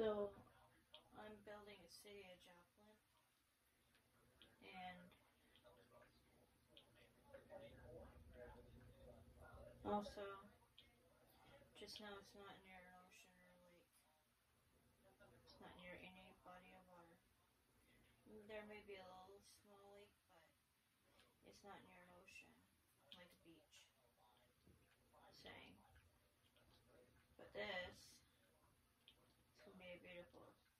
So, I'm building a city of Joplin, and also, just know it's not near an ocean or a lake. It's not near any body of water. There may be a little small lake, but it's not near an ocean, like a beach. Saying. But this it's gonna be a beautiful ocean.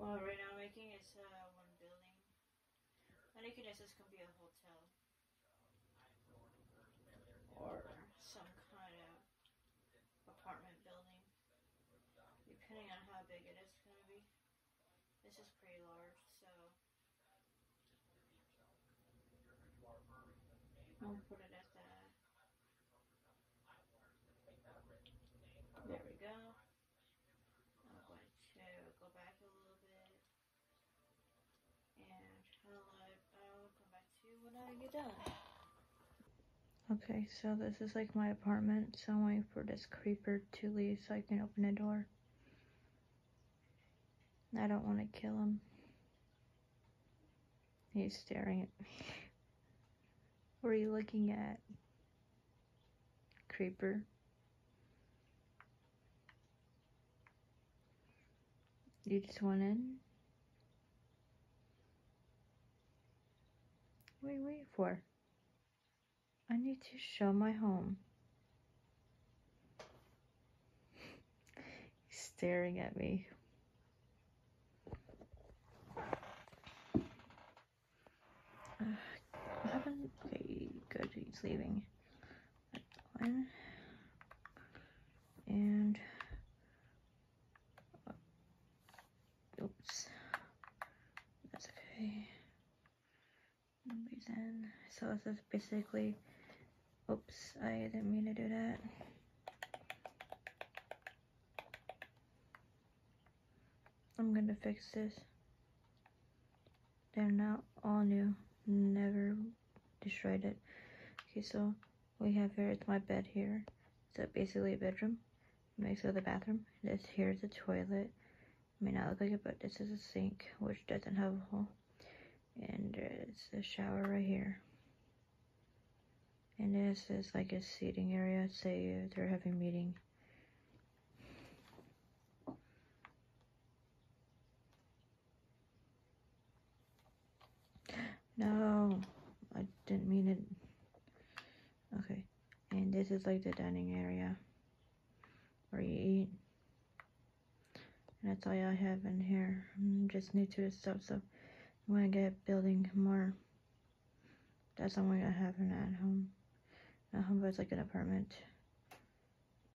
Well, right now I'm making is uh, one building. I think this is gonna be a hotel or some kind of apartment building, depending on how big it is gonna be. This is pretty large, so I'll put it at that. There we go. I'm going to go back a little bit. And I'll, I'll come back to you when I get Okay, so this is like my apartment. So I'm waiting for this creeper to leave so I can open the door. I don't want to kill him. He's staring at me. What are you looking at? Creeper. You just went in? What are you waiting for? I need to show my home. He's staring at me. Uh, what happened? Okay, good. He's leaving. And. Oops. That's okay. So this is basically. Oops, I didn't mean to do that. I'm gonna fix this. They're not all new. Never destroyed it. Okay, so we have here, it's my bed here. So basically a bedroom next to the bathroom. This here is the toilet. May not look like it, but this is a sink, which doesn't have a hole. There's a shower right here. And this is like a seating area, say they're having a meeting. No, I didn't mean it. Okay, and this is like the dining area where you eat. And that's all I have in here. I'm just new to stuff, so I'm gonna get building more. That's all I'm gonna have in at home. At home, but it's like an apartment.